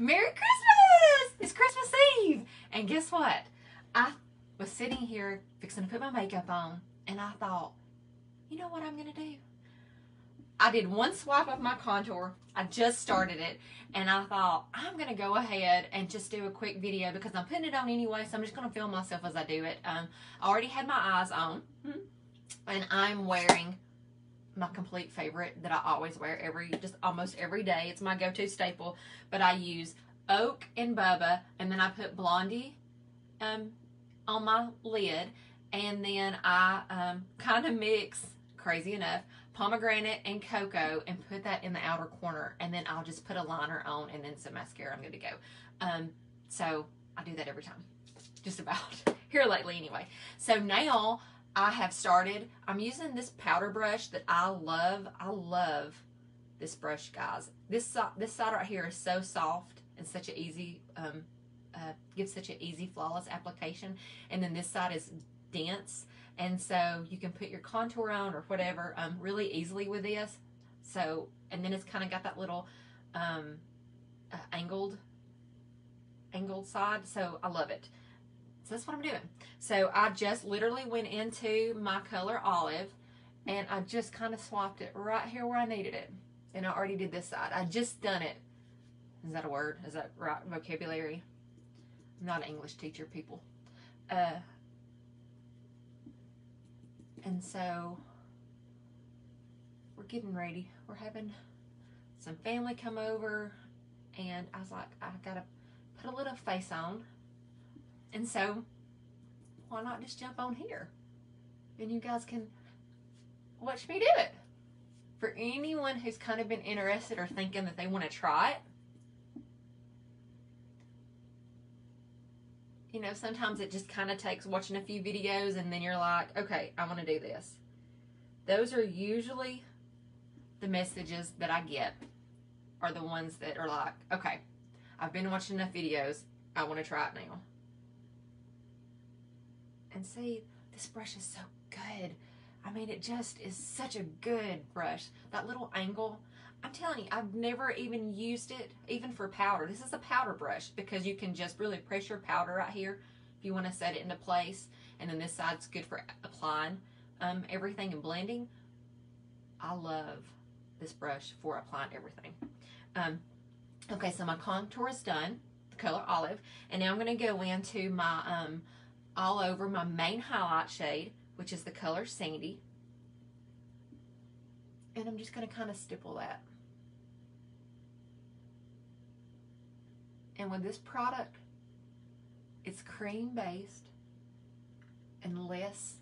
Merry Christmas! It's Christmas Eve. And guess what? I was sitting here fixing to put my makeup on, and I thought, you know what I'm going to do? I did one swipe of my contour. I just started it, and I thought, I'm going to go ahead and just do a quick video because I'm putting it on anyway, so I'm just going to film myself as I do it. Um, I already had my eyes on, and I'm wearing my complete favorite that I always wear every just almost every day. It's my go-to staple. But I use Oak and Bubba, and then I put Blondie um, on my lid, and then I um, kind of mix, crazy enough, pomegranate and cocoa, and put that in the outer corner, and then I'll just put a liner on, and then some mascara. I'm good to go. Um, so I do that every time, just about here lately anyway. So now I have started, I'm using this powder brush that I love. I love this brush, guys. This, this side right here is so soft and such an easy, um, uh, gives such an easy, flawless application. And then this side is dense. And so you can put your contour on or whatever um, really easily with this. So, and then it's kind of got that little um, uh, angled, angled side. So I love it. So that's what I'm doing. So I just literally went into my color olive and I just kind of swapped it right here where I needed it. And I already did this side. I just done it. Is that a word? Is that right vocabulary? I'm not an English teacher, people. Uh, and so we're getting ready. We're having some family come over and I was like, I gotta put a little face on and so, why not just jump on here? And you guys can watch me do it. For anyone who's kind of been interested or thinking that they want to try it, you know, sometimes it just kind of takes watching a few videos and then you're like, okay, I want to do this. Those are usually the messages that I get are the ones that are like, okay, I've been watching enough videos. I want to try it now and see this brush is so good. I mean, it just is such a good brush. That little angle, I'm telling you, I've never even used it, even for powder. This is a powder brush because you can just really press your powder right here if you want to set it into place. And then this side's good for applying um, everything and blending. I love this brush for applying everything. Um, okay, so my contour is done, the color olive. And now I'm going to go into my um, all over my main highlight shade, which is the color Sandy. And I'm just going to kind of stipple that. And with this product, it's cream based and less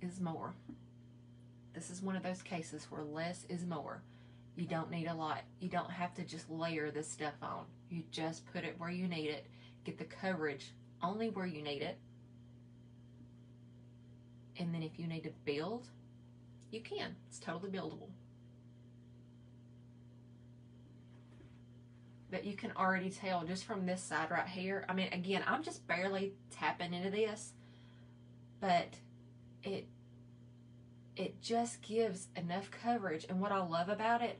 is more. This is one of those cases where less is more. You don't need a lot. You don't have to just layer this stuff on. You just put it where you need it. Get the coverage only where you need it. And then if you need to build, you can. It's totally buildable. But you can already tell just from this side right here. I mean, again, I'm just barely tapping into this, but it it just gives enough coverage. And what I love about it,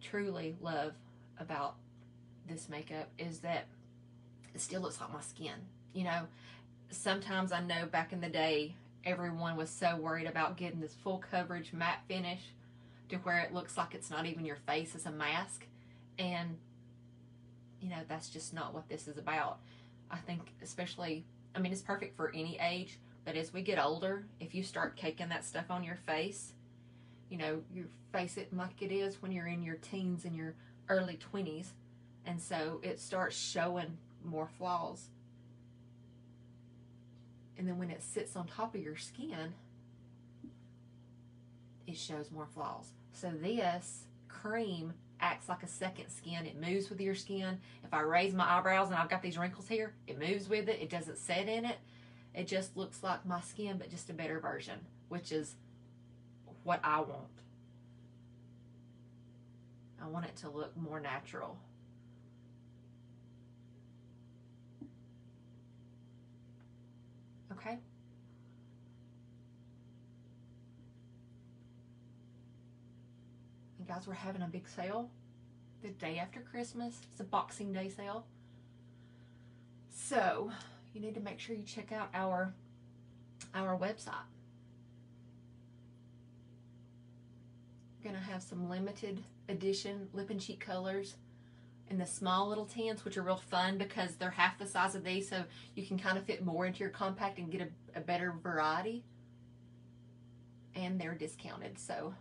truly love about this makeup is that it still looks like my skin. You know, sometimes I know back in the day everyone was so worried about getting this full coverage matte finish to where it looks like it's not even your face as a mask. And, you know, that's just not what this is about. I think especially, I mean, it's perfect for any age, but as we get older, if you start caking that stuff on your face, you know, your face it like it is when you're in your teens and your early 20s. And so it starts showing more flaws and then when it sits on top of your skin, it shows more flaws. So this cream acts like a second skin. It moves with your skin. If I raise my eyebrows and I've got these wrinkles here, it moves with it. It doesn't set in it. It just looks like my skin, but just a better version, which is what I want. I want it to look more natural. Okay? And guys, we're having a big sale the day after Christmas. It's a Boxing Day sale. So you need to make sure you check out our our website. We're gonna have some limited edition lip and cheek colors in the small little tins, which are real fun because they're half the size of these, so you can kind of fit more into your compact and get a, a better variety. And they're discounted, so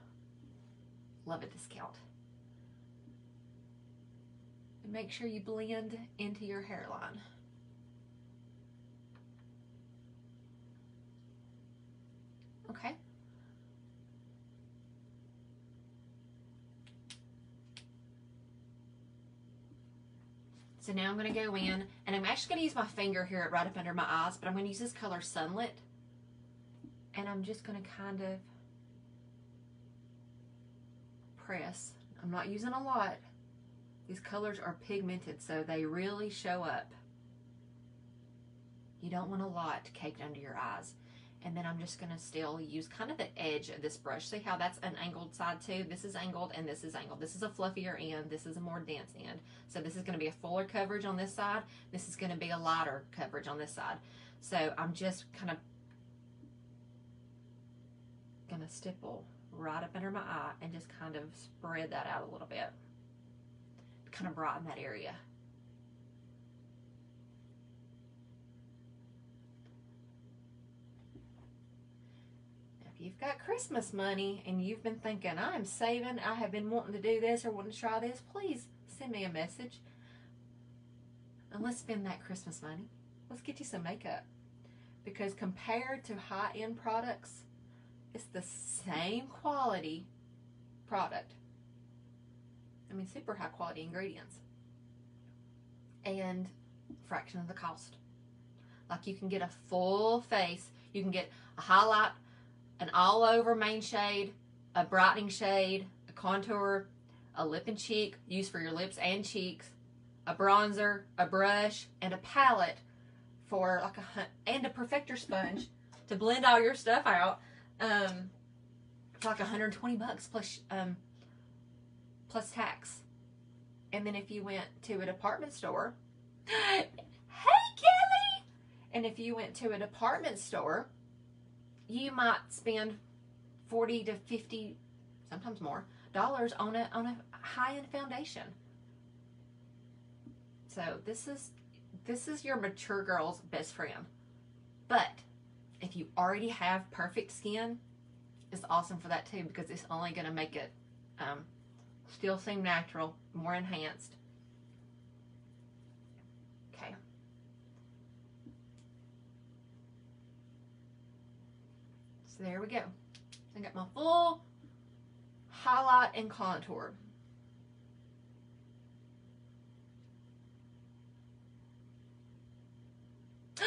love a discount. And make sure you blend into your hairline. Okay. So now I'm going to go in, and I'm actually going to use my finger here right up under my eyes, but I'm going to use this color Sunlit. And I'm just going to kind of press. I'm not using a lot. These colors are pigmented, so they really show up. You don't want a lot caked under your eyes. And then I'm just going to still use kind of the edge of this brush. See how that's an angled side too? This is angled and this is angled. This is a fluffier end. This is a more dense end. So this is going to be a fuller coverage on this side. This is going to be a lighter coverage on this side. So I'm just kind of going to stipple right up under my eye and just kind of spread that out a little bit. Kind of brighten that area. You've got Christmas money and you've been thinking, I'm saving, I have been wanting to do this or wanting to try this, please send me a message. And let's spend that Christmas money. Let's get you some makeup. Because compared to high end products, it's the same quality product. I mean, super high quality ingredients. And fraction of the cost. Like you can get a full face, you can get a highlight an all over main shade, a brightening shade, a contour, a lip and cheek used for your lips and cheeks, a bronzer, a brush, and a palette for like a and a perfector sponge to blend all your stuff out. Um, for like 120 bucks plus um plus tax. And then if you went to a department store, hey Kelly, and if you went to a department store you might spend 40 to 50 sometimes more dollars on a on a high-end foundation. So this is this is your mature girl's best friend. But if you already have perfect skin it's awesome for that too because it's only going to make it um, still seem natural more enhanced There we go. I got my full highlight and contour.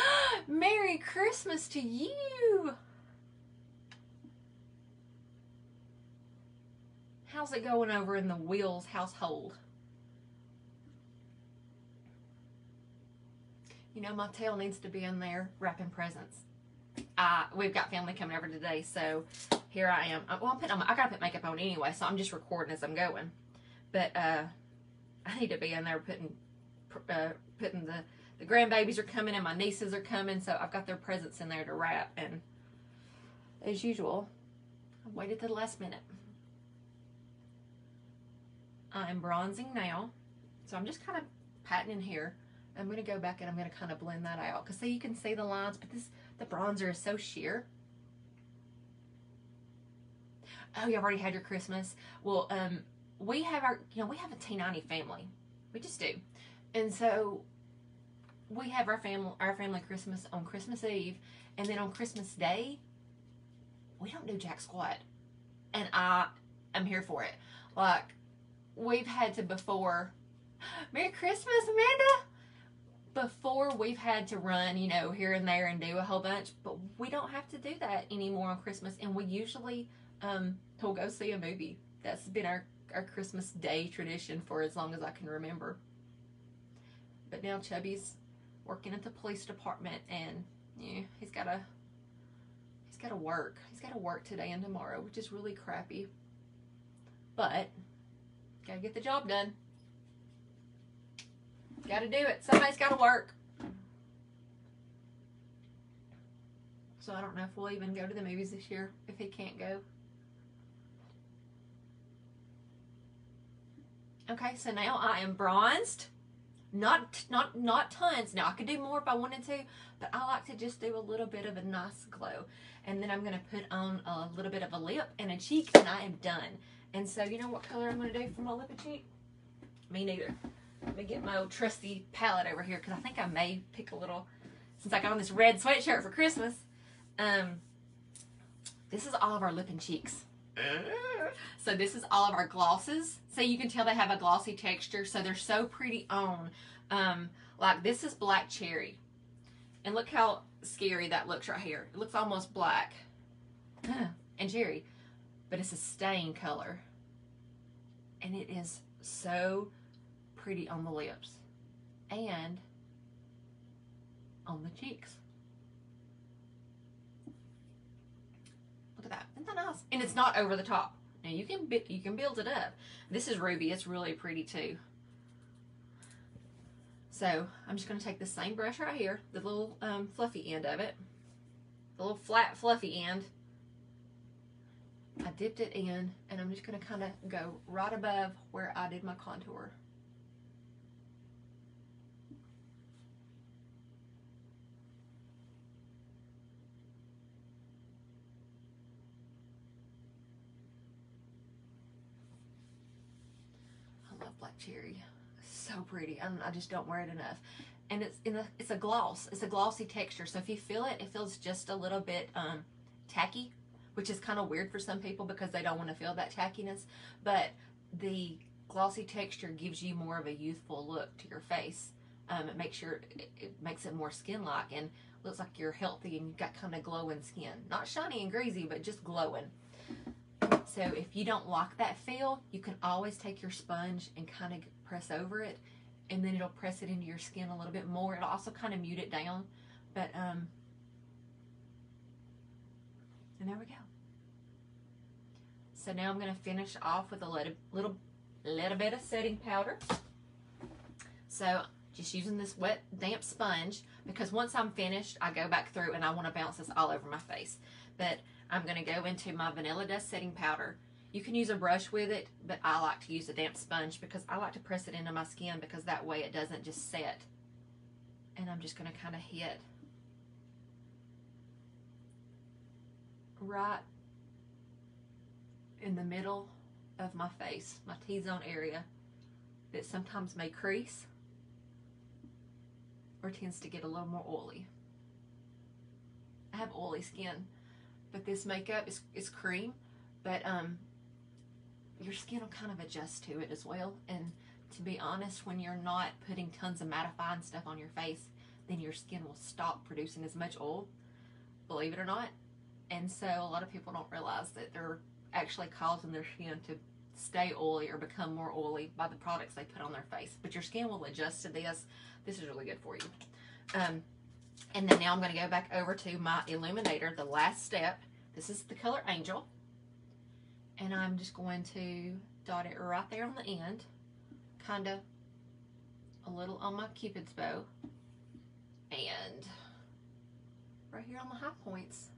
Merry Christmas to you! How's it going over in the Wheels household? You know, my tail needs to be in there wrapping presents. I we've got family coming over today, so here I am. Well, I'm putting on, I gotta put makeup on anyway, so I'm just recording as I'm going. But uh, I need to be in there putting uh, putting the the grandbabies are coming and my nieces are coming, so I've got their presents in there to wrap. And as usual, I waited to the last minute. I'm bronzing now, so I'm just kind of patting in here. I'm going to go back and I'm going to kind of blend that out because so you can see the lines, but this the bronzer is so sheer. Oh, you've already had your Christmas. Well, um, we have our, you know, we have a T90 family. We just do. And so we have our family, our family Christmas on Christmas Eve. And then on Christmas Day, we don't do jack squat. And I am here for it. Like, we've had to before, Merry Christmas, Amanda! Before we've had to run, you know, here and there and do a whole bunch, but we don't have to do that anymore on Christmas. And we usually um, will go see a movie. That's been our, our Christmas Day tradition for as long as I can remember. But now Chubby's working at the police department, and yeah, he's got to he's got to work. He's got to work today and tomorrow, which is really crappy. But gotta get the job done. Gotta do it. Somebody's gotta work. So I don't know if we'll even go to the movies this year if he can't go. Okay, so now I am bronzed. Not not not tons. Now I could do more if I wanted to, but I like to just do a little bit of a nice glow. And then I'm gonna put on a little bit of a lip and a cheek and I am done. And so you know what color I'm gonna do for my lip and cheek? Me neither. Let me get my old trusty palette over here because I think I may pick a little since I got on this red sweatshirt for Christmas. Um, this is all of our lip and cheeks. So this is all of our glosses. So you can tell they have a glossy texture. So they're so pretty on. Um, like this is black cherry. And look how scary that looks right here. It looks almost black. and cherry. But it's a stain color. And it is so pretty on the lips. And on the cheeks. Look at that. Isn't that nice? And it's not over the top. Now you can you can build it up. This is ruby. It's really pretty too. So I'm just going to take the same brush right here, the little um, fluffy end of it, the little flat fluffy end. I dipped it in and I'm just going to kind of go right above where I did my contour. Black cherry. So pretty. I, I just don't wear it enough. And it's in a, it's a gloss. It's a glossy texture. So if you feel it, it feels just a little bit um, tacky, which is kind of weird for some people because they don't want to feel that tackiness. But the glossy texture gives you more of a youthful look to your face. Um, it makes your it, it makes it more skin-like and looks like you're healthy and you've got kind of glowing skin. Not shiny and greasy, but just glowing. So if you don't like that feel, you can always take your sponge and kind of press over it and then it'll press it into your skin a little bit more. It'll also kind of mute it down. But, um, and there we go. So now I'm going to finish off with a little, little, little bit of setting powder. So just using this wet, damp sponge because once I'm finished, I go back through and I want to bounce this all over my face. But I'm going to go into my Vanilla Dust Setting Powder. You can use a brush with it, but I like to use a damp sponge because I like to press it into my skin because that way it doesn't just set. And I'm just going to kind of hit right in the middle of my face, my T-zone area that sometimes may crease or tends to get a little more oily. I have oily skin but this makeup is, cream, but um, your skin will kind of adjust to it as well. And to be honest, when you're not putting tons of mattifying stuff on your face, then your skin will stop producing as much oil, believe it or not. And so a lot of people don't realize that they're actually causing their skin to stay oily or become more oily by the products they put on their face. But your skin will adjust to this. This is really good for you. Um, and then now I'm going to go back over to my illuminator, the last step. This is the color Angel. And I'm just going to dot it right there on the end. Kind of a little on my cupid's bow. And right here on the high points.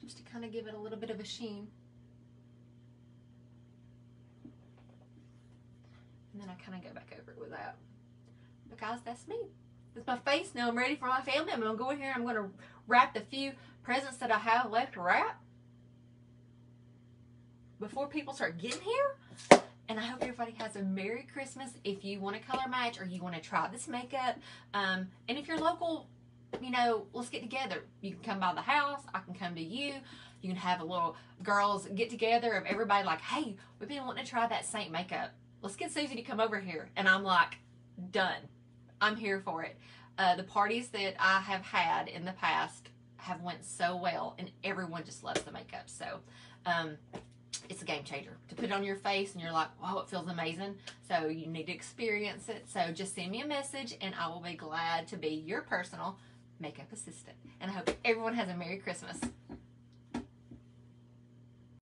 Just to kind of give it a little bit of a sheen. And then I kind of go back over it with that. Because that's me. That's my face. Now I'm ready for my family. I'm going to go in here. And I'm going to wrap the few presents that I have left to wrap before people start getting here. And I hope everybody has a Merry Christmas. If you want to color match or you want to try this makeup, um, and if you're local, you know, let's get together. You can come by the house. I can come to you. You can have a little girls get together of everybody like, hey, we've been wanting to try that Seint makeup. Let's get Suzy to come over here. And I'm like, done. I'm here for it. Uh, the parties that I have had in the past have went so well, and everyone just loves the makeup. So, um, it's a game changer to put it on your face, and you're like, "Wow, it feels amazing." So you need to experience it. So just send me a message, and I will be glad to be your personal makeup assistant. And I hope everyone has a Merry Christmas.